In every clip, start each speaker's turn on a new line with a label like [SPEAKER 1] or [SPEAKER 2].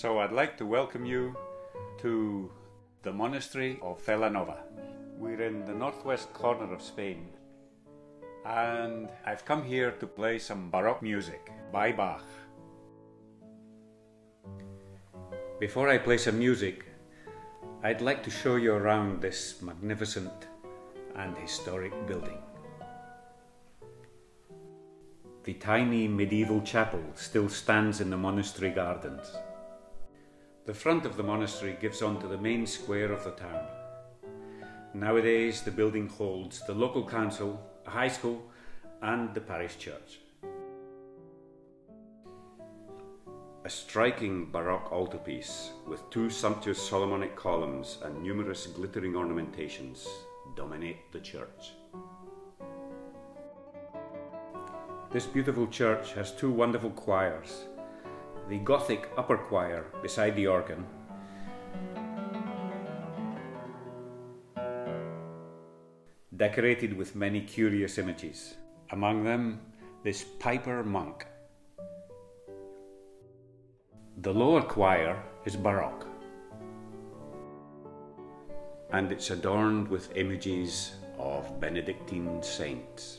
[SPEAKER 1] So I'd like to welcome you to the monastery of Celanova. We're in the northwest corner of Spain, and I've come here to play some Baroque music by Bach. Before I play some music, I'd like to show you around this magnificent and historic building. The tiny medieval chapel still stands in the monastery gardens. The front of the monastery gives onto the main square of the town. Nowadays, the building holds the local council, a high school, and the parish church. A striking Baroque altarpiece with two sumptuous Solomonic columns and numerous glittering ornamentations dominate the church. This beautiful church has two wonderful choirs the Gothic upper choir beside the organ, decorated with many curious images, among them this Piper monk. The lower choir is Baroque, and it's adorned with images of Benedictine saints.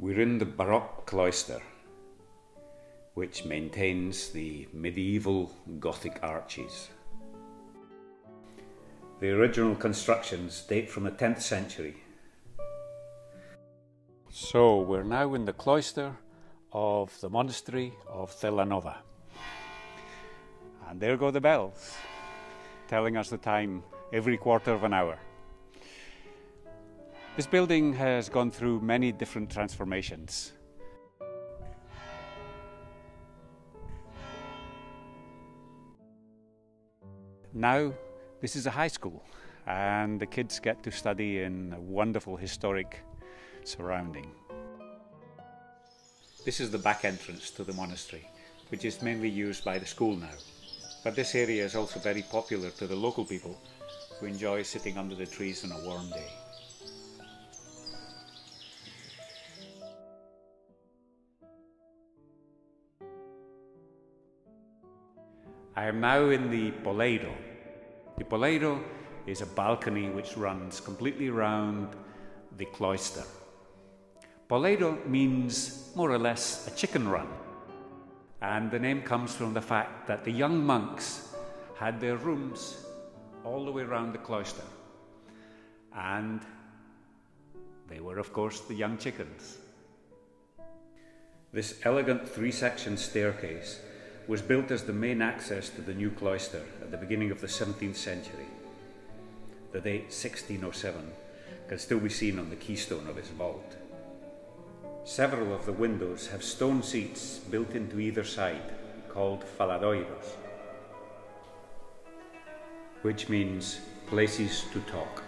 [SPEAKER 1] We're in the Baroque cloister, which maintains the medieval Gothic arches. The original constructions date from the 10th century. So we're now in the cloister of the monastery of Celanova. And there go the bells, telling us the time every quarter of an hour. This building has gone through many different transformations. Now, this is a high school, and the kids get to study in a wonderful historic surrounding. This is the back entrance to the monastery, which is mainly used by the school now. But this area is also very popular to the local people who enjoy sitting under the trees on a warm day. I am now in the Polledo. The Polledo is a balcony which runs completely round the cloister. Polledo means more or less a chicken run, and the name comes from the fact that the young monks had their rooms all the way around the cloister, and they were, of course, the young chickens. This elegant three section staircase was built as the main access to the new cloister at the beginning of the 17th century. The date 1607 can still be seen on the keystone of its vault. Several of the windows have stone seats built into either side, called faladoiros, which means places to talk.